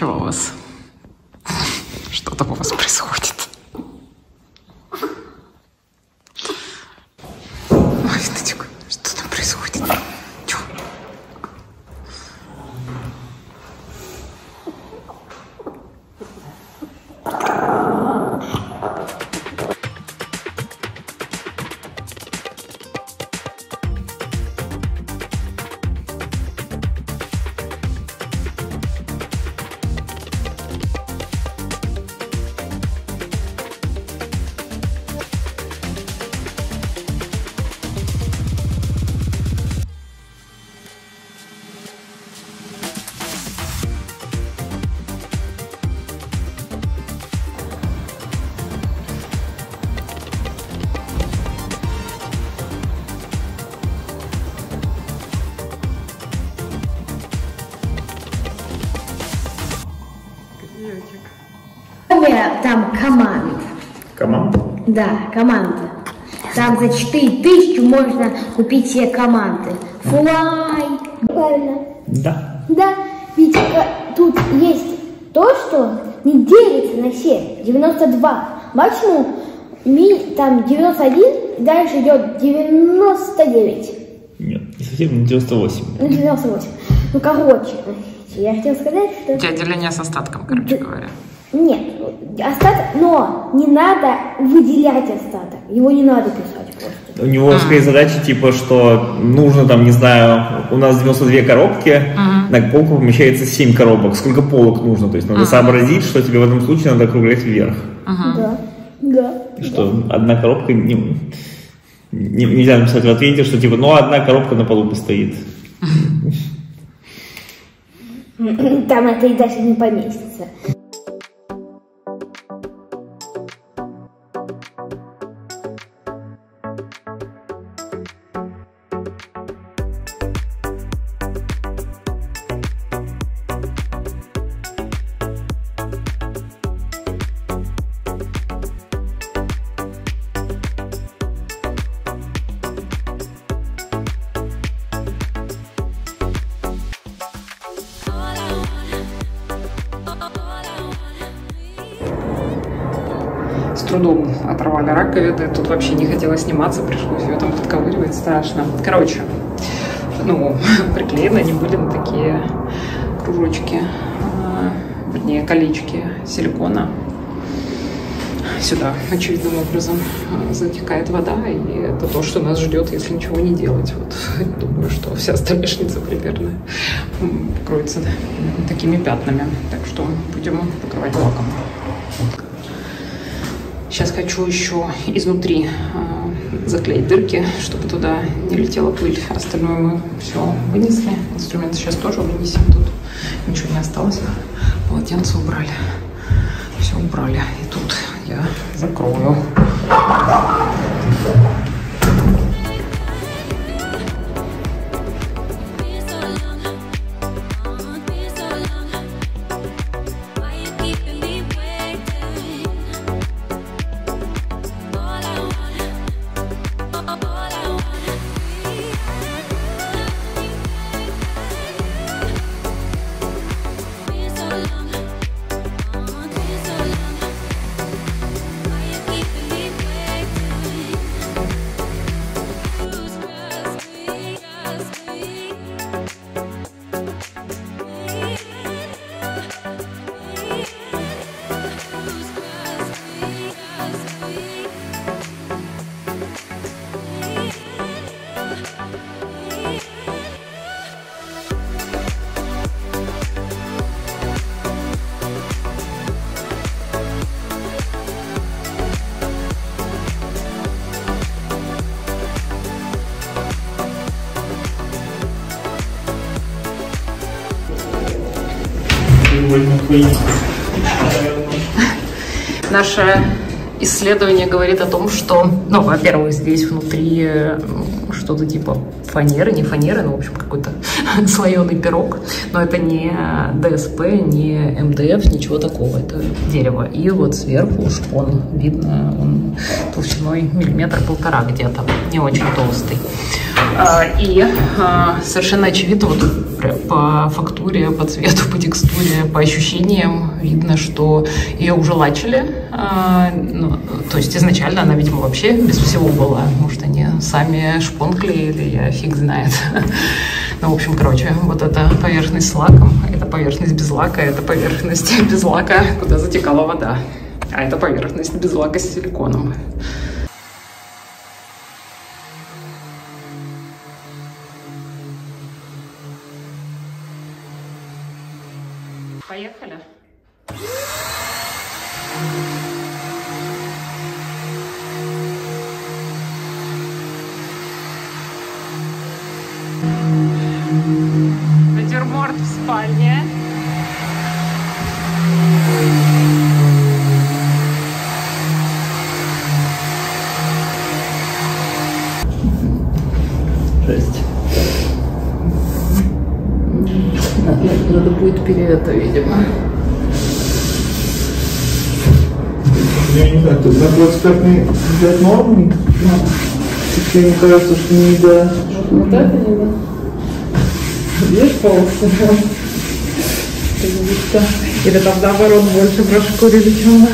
Чего у вас? Что там у вас происходит? Условия там команд. Команда? Да, команда. Там за 4000 можно купить себе команды. Флай. Правильно. Да. Да, ведь э, тут есть то, что не делится на 7, 92. Максимум ми, там 91, дальше идет 99. Нет, не совсем 98. Ну, 98. Ну, короче, я хотела сказать, что... У тебя деление с остатком, короче говоря. Нет, остаток, но не надо выделять остаток. Его не надо писать просто. У него скорее задача типа, что нужно там, не знаю, у нас 92 коробки, на полку помещается 7 коробок. Сколько полок нужно? То есть надо сообразить, что тебе в этом случае надо округлять вверх. Да, да. Что одна коробка не, не- нельзя написать в ответе, что типа, ну одна коробка на полу постоит. Там это и даже не поместится. Трудом оторвали раковины. Тут вообще не хотела сниматься, пришлось ее там подковыривать. Страшно. Короче, ну, приклеены они были на такие кружочки, а, вернее, колечки силикона. Сюда очевидным образом а, затекает вода, и это то, что нас ждет, если ничего не делать. Вот думаю, что вся столешница примерно покроется такими пятнами. Так что будем покрывать лаком. Сейчас хочу еще изнутри э, заклеить дырки, чтобы туда не летела пыль. Остальное мы все вынесли. Инструменты сейчас тоже вынесем. Тут ничего не осталось. Полотенце убрали. Все убрали. И тут я закрою. Наше исследование говорит о том, что, ну, во-первых, здесь внутри э, что-то типа фанеры, не фанеры, но, в общем, какой-то слоеный пирог. Но это не ДСП, не МДФ, ничего такого. Это дерево. И вот сверху шпон. Видно, он толщиной миллиметр-полтора где-то. Не очень толстый. А, и а, совершенно очевидно вот по фактуре, по цвету, по текстуре, по ощущениям видно, что ее уже лачили. А, ну, то есть изначально она, видимо, вообще без всего была. Может, они сами шпонкли или я фиг знает. Ну, в общем, короче, вот эта поверхность с лаком, это поверхность без лака, это поверхность без лака, куда затекала вода. А это поверхность без лака с силиконом. Поехали. Жесть. Надо будет пере это, видимо. Я не знаю, тут на твой экспертный взгляд норм? Тебе не кажется, что не да? Вот это не да. Видишь полосы? Или там наоборот больше прошкурили, чем надо.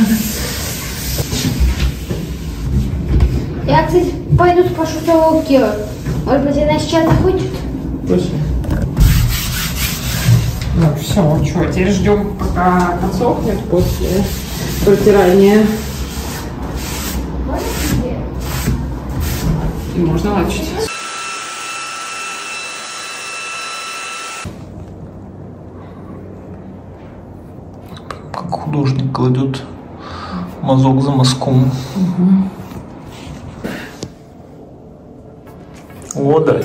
Я, кстати, пойду спрошу своего Кира. Может быть, она сейчас захочет? Точно. Ну все, что, теперь ждем, пока подсохнет после протирания. И можно лачить. Как художник кладет мазок за мазком. О, да.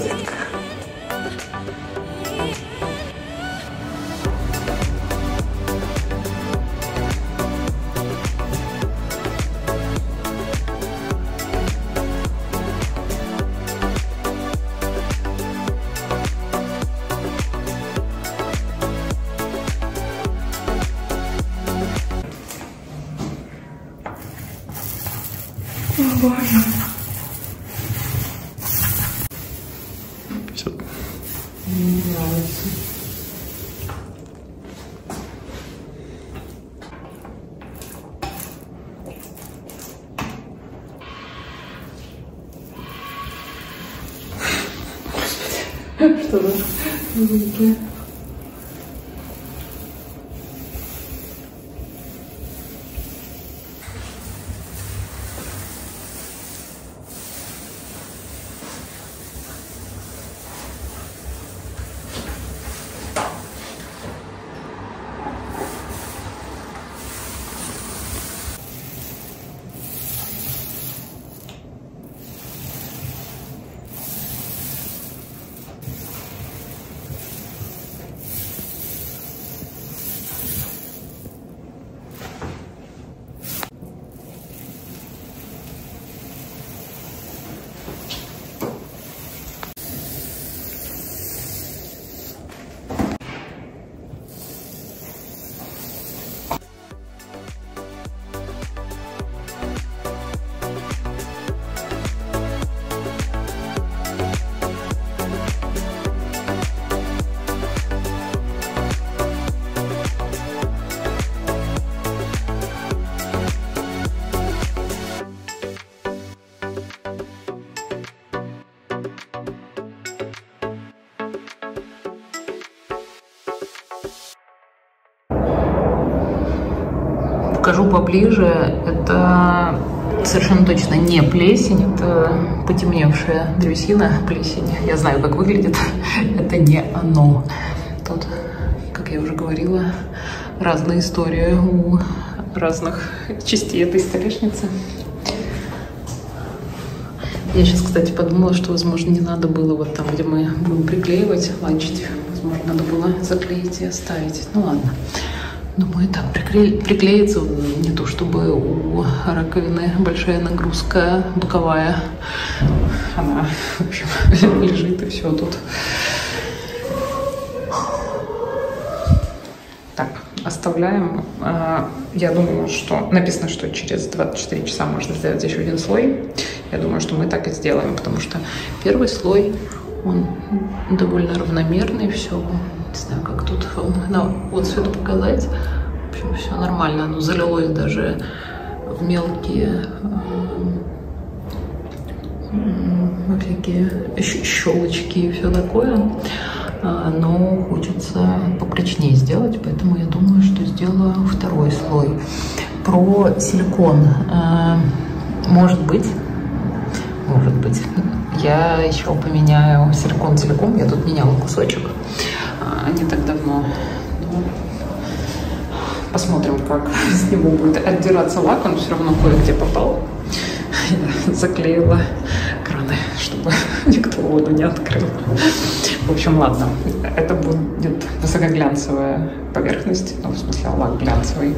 что-то Покажу поближе. Это совершенно точно не плесень, это потемневшая древесина, плесень. Я знаю, как выглядит. Это не оно. Тут, как я уже говорила, разные истории у разных частей этой столешницы. Я сейчас, кстати, подумала, что, возможно, не надо было вот там, где мы будем приклеивать, ланчить. Возможно, надо было заклеить и оставить. Ну ладно. Думаю, так прикле- приклеится не то, чтобы у раковины большая нагрузка боковая. Она, в общем, лежит и все тут. Так, оставляем. А, Я думаю, что написано, что через 24 часа можно сделать еще один слой. Я думаю, что мы так и сделаем, потому что первый слой Он довольно равномерный, все. Не знаю, как тут вам на вот цвету показать. В общем, все нормально. Оно залилось даже в мелкие м, всякие щелочки и все такое. А, Но хочется попричнее сделать, поэтому я думаю, что сделаю второй слой. Про силикон. А, Может быть, может быть. Я еще поменяю силикон целиком. Я тут меняла кусочек а, не так давно. Ну, посмотрим, как с него будет отдираться лак. Он все равно кое-где попал. Я заклеила краны, чтобы никто воду не открыл. В общем, ладно. Это будет высокоглянцевая поверхность. Ну, в смысле, лак глянцевый.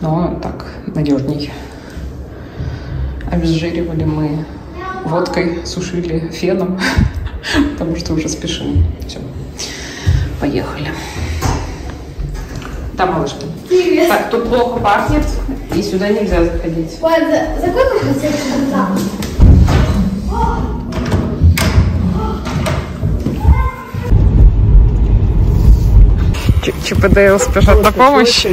Но так, надежней. Обезжиривали мы водкой, сушили феном, потому что уже спешим. Все, поехали. Да, малышка. Привет. Так, тут плохо пахнет, и сюда нельзя заходить. Ладно, за- закрой, пожалуйста, этот глаза. ЧПД спешат на помощь.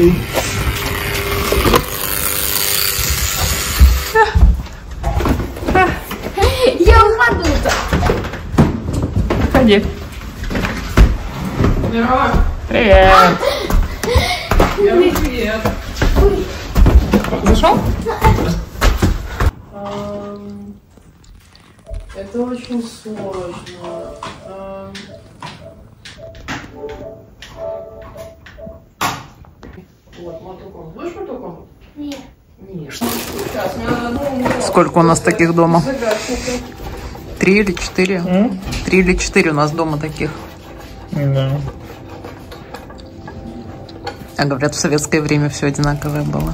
Ходи. Привет. Привет. Зашел? Ам, Это очень сложно. Ам, Вот, мотоком. Будешь мотоком? Нет. Нет. Сейчас, мне надо одну Сколько у нас таких дома? Три или четыре? Три или четыре у нас дома таких. Да. А говорят, в советское время все одинаковое было.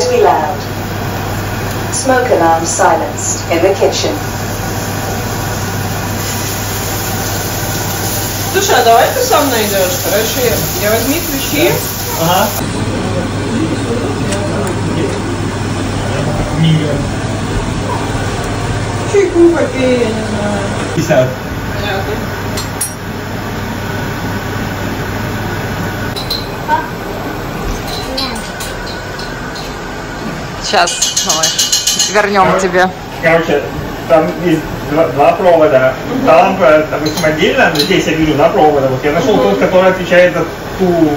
to be loud. Smoke alarm silenced in the kitchen. Слушай, а давай ты сам найдешь, короче, я возьми ключи. Ага. Чайку попей, я не знаю. 50. Понятно. Сейчас, малыш, вернем тебе. Короче, там есть два, два провода. Та лампа, допустим, отдельно, но здесь я вижу два провода. Вот я нашел тот, который отвечает за ту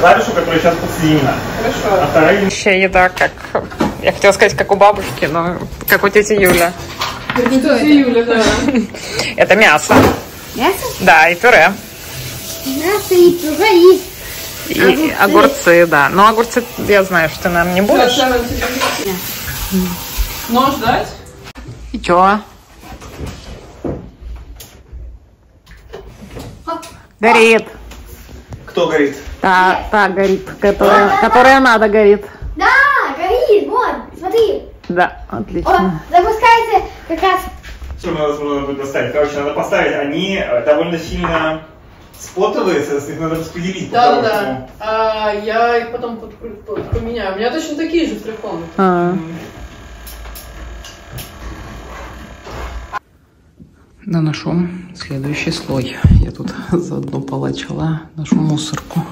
клавишу, которая сейчас подсоединена. Хорошо. А вторая Вообще еда как... Я хотела сказать, как у бабушки, но как у тети Юля. Что это? Юля, да. Это мясо. Мясо? Да, и пюре. Мясо и пюре и... И Огурцы. огурцы, да. Но огурцы, я знаю, что ты, наверное, не будешь. Сейчас, Шарон, тебе Нож дать? И чё? Горит. Кто говорит? Та, та горит, которая, которая надо горит. Да, горит, вот, смотри. Да, О, отлично. запускается как раз... Что надо нужно будет поставить? Короче, надо поставить. Они э, довольно сильно спотовые, их надо распределить. Да, да, да. А я их потом под- под- поменяю. У меня точно такие же в трехкомнатных. А. Наношу следующий слой. Я тут заодно полачила нашу мусорку.